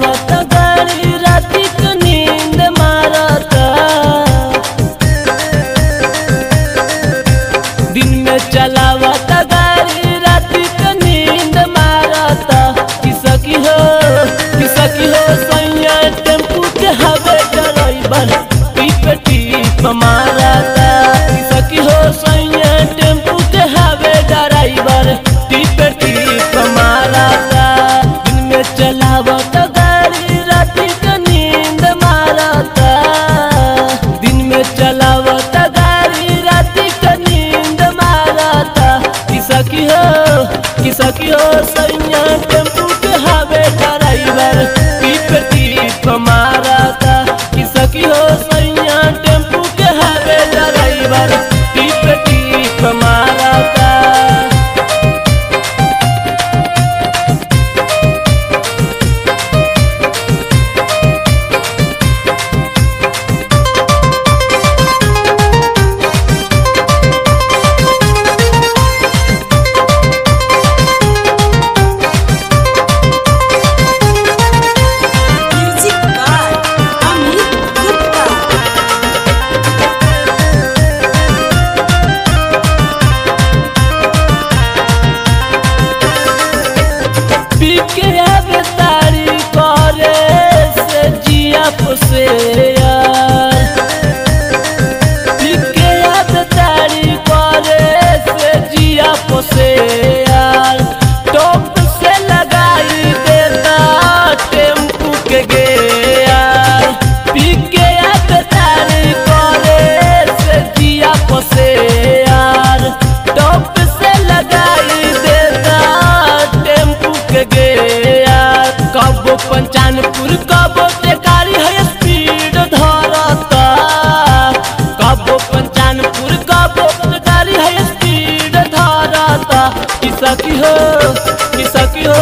भवता सकियो सही निसाकी हो निसाकी हो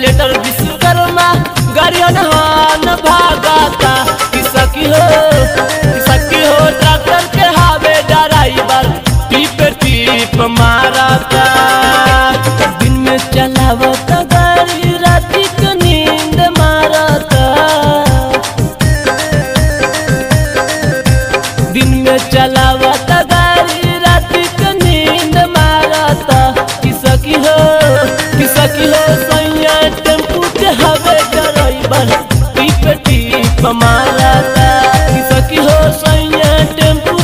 लेटर विश्वकर्मा गरियन हान भागाता कि सकी हो कि सकी हो ट्रैक्टर के हावे ड्राइवर टीप टीप मारता दिन में चलावता गाड़ी राती के नींद मारता हो हमारा सखी हो सैया टेंपू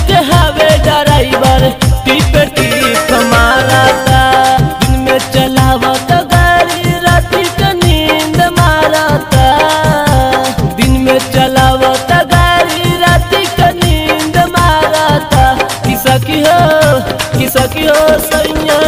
ड्राइवर। टिप टिप दिन में चलावत गाड़ी, राती नींद मारता दिन में चलावत गाड़ी नींद मारता हो किसकी हो सैया